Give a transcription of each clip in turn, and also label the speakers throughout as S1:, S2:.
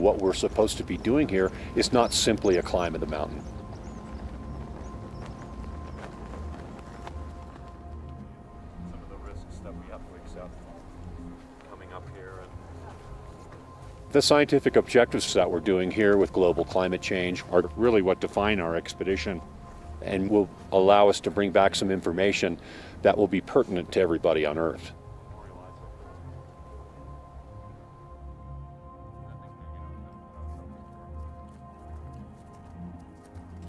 S1: What we're supposed to be doing here is not simply a climb of the mountain.
S2: some of the risks that we have to accept coming up here. And
S1: The scientific objectives that we're doing here with global climate change are really what define our expedition and will allow us to bring back some information that will be pertinent to everybody on Earth.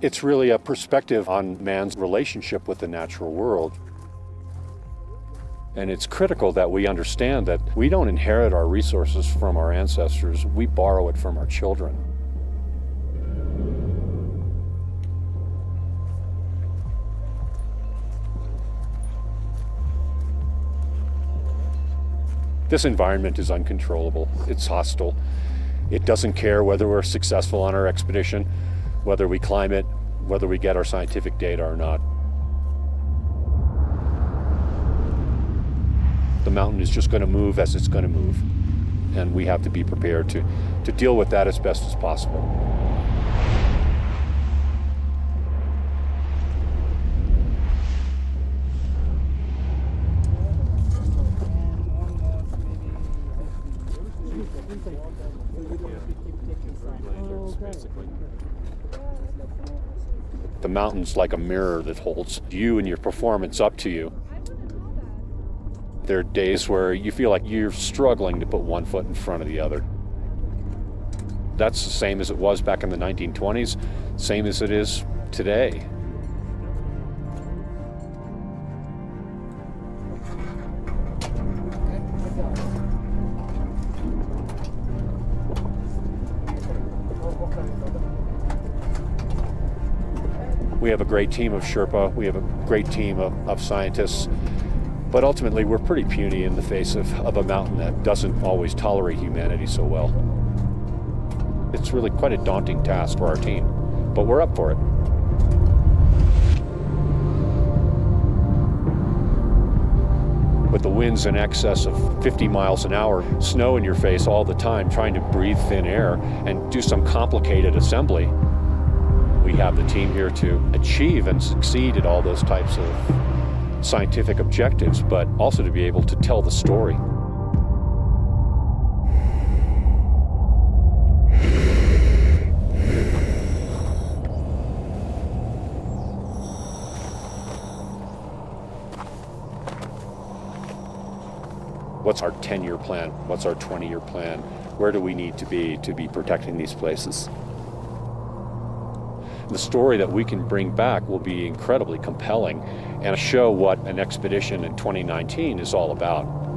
S1: It's really a perspective on man's relationship with the natural world. And it's critical that we understand that we don't inherit our resources from our ancestors, we borrow it from our children. This environment is uncontrollable, it's hostile. It doesn't care whether we're successful on our expedition, whether we climb it, whether we get our scientific data or not. The mountain is just going to move as it's going to move. And we have to be prepared to, to deal with that as best as possible. The mountain's like a mirror that holds you and your performance up to you. There are days where you feel like you're struggling to put one foot in front of the other. That's the same as it was back in the 1920s, same as it is today. We have a great team of Sherpa, we have a great team of, of scientists, but ultimately we're pretty puny in the face of, of a mountain that doesn't always tolerate humanity so well. It's really quite a daunting task for our team, but we're up for it. With the winds in excess of 50 miles an hour, snow in your face all the time, trying to breathe thin air and do some complicated assembly, we have the team here to achieve and succeed at all those types of scientific objectives, but also to be able to tell the story. What's our 10 year plan? What's our 20 year plan? Where do we need to be to be protecting these places? The story that we can bring back will be incredibly compelling and show what an expedition in 2019 is all about.